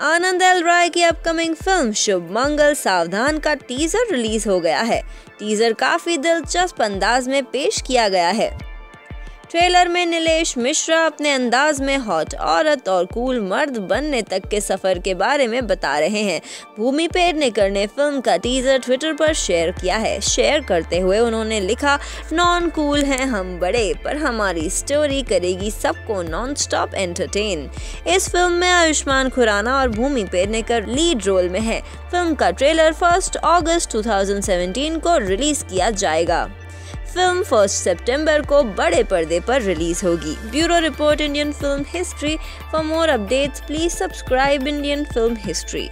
आनंद L राय की upcoming film शुभ मंगल सावधान का टीजर रिलीज़ हो गया है। टीजर काफ़ी दिलचस्प अंदाज में पेश किया गया है। ट्रेलर में नीलेश मिश्रा अपने अंदाज में हॉट औरत और कूल मर्द बनने तक के सफ़र के बारे में बता रहे हैं। भूमि पेडनेकर ने फ़िल्म का टीजर ट्विटर पर शेयर किया है। शेयर करते हुए उन्होंने लिखा नॉन कूल हैं हम बड़े, पर हमारी स्टोरी करेगी सबको नॉन स्टॉप एंटरटेन इस फ़िल्म में आयुष्मान खुराना और भूमि पेडनेकर लीड रोल में है। फ़िल्म का ट्रेलर फ़र्स्ट अगस्त 2017 को रिलीज़ किया जाएगा। फ़िल्म फ़र्स्ट सितंबर को बड़े पर्दे पर रिलीज़ होगी। Bureau report, Indian film history. For more updates please subscribe Indian film history